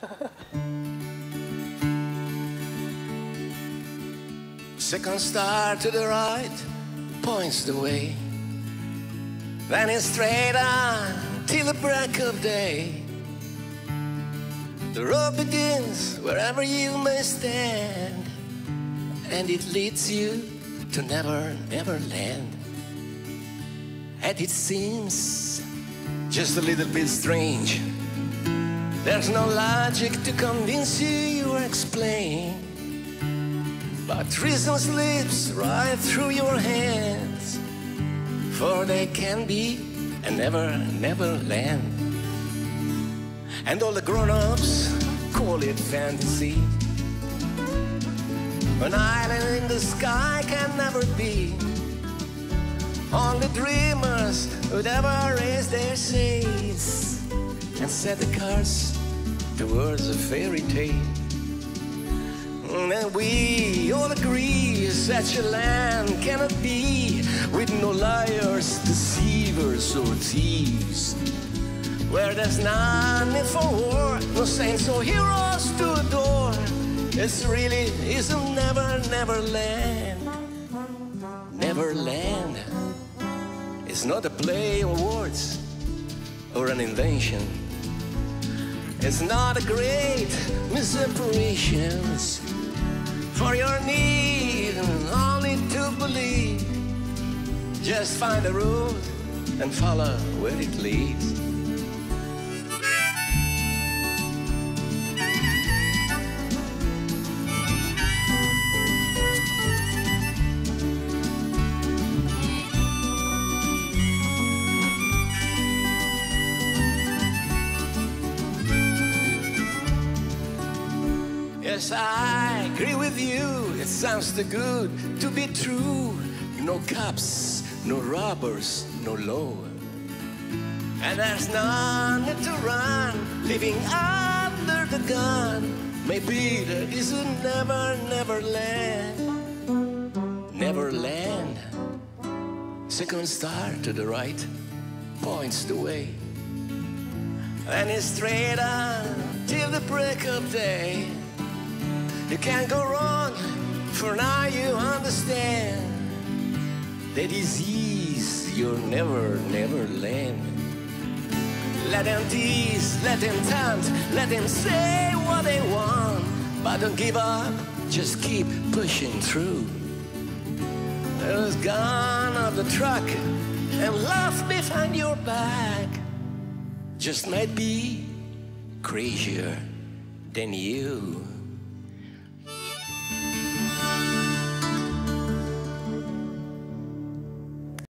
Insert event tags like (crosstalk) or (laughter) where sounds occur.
(laughs) Second star to the right points the way. Then it's straight on till the break of day. The road begins wherever you may stand, and it leads you to never, never land. And it seems just a little bit strange. There's no logic to convince you or explain. But reason slips right through your hands, for they can be and never, never land. And all the grown-ups call it fantasy. An island in the sky can never be. Only dreamers would ever raise their shades and set the cards towards a fairy tale. And we all agree such a land cannot be with no liars, deceivers, or thieves. Where there's none need for war, no saints or heroes to adore. It's really is a never, never land. Never land. It's not a play on words or an invention. It's not a great misappropriation for your need only to believe. Just find a road and follow where it leads. Yes, I agree with you. It sounds too good to be true. No cops, no robbers, no law. And there's none to run, living under the gun. Maybe there is a never, never land. Never land. Second star to the right points the way. And it's straight on till the break of day. You can't go wrong, for now you understand the disease you'll never, never land. Let them tease, let them tempt, let them say what they want, but don't give up, just keep pushing through. There's gone of the truck and left behind your back. Just might be crazier than you.